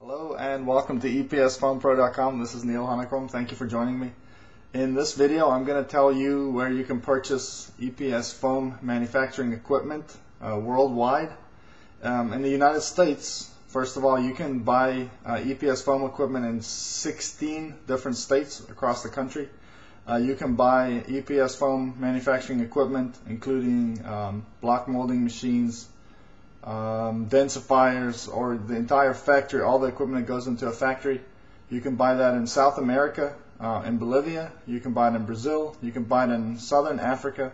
Hello and welcome to EPSFoamPro.com. This is Neil Honeycomb. Thank you for joining me. In this video, I'm going to tell you where you can purchase EPS foam manufacturing equipment uh, worldwide. Um, in the United States, first of all, you can buy uh, EPS foam equipment in 16 different states across the country. Uh, you can buy EPS foam manufacturing equipment, including um, block molding machines, um, densifiers, or the entire factory, all the equipment that goes into a factory. You can buy that in South America, uh, in Bolivia. You can buy it in Brazil. You can buy it in Southern Africa.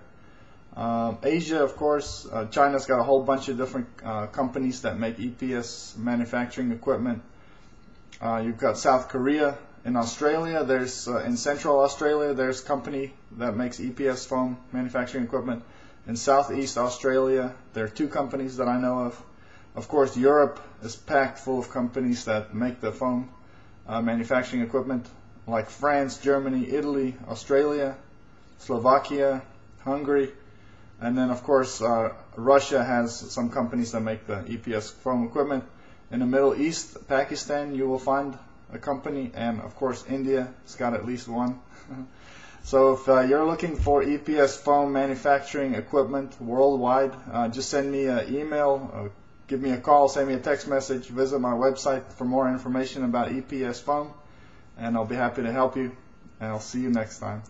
Um, Asia, of course, uh, China's got a whole bunch of different uh, companies that make EPS manufacturing equipment. Uh, you've got South Korea. In Australia, there's uh, in Central Australia, there's a company that makes EPS foam manufacturing equipment. In Southeast Australia, there are two companies that I know of. Of course, Europe is packed full of companies that make the foam uh, manufacturing equipment, like France, Germany, Italy, Australia, Slovakia, Hungary, and then of course uh, Russia has some companies that make the EPS foam equipment. In the Middle East, Pakistan, you will find a company, and of course India has got at least one. so if uh, you're looking for EPS foam manufacturing equipment worldwide, uh, just send me an email, uh, give me a call, send me a text message, visit my website for more information about EPS foam, and I'll be happy to help you. And I'll see you next time.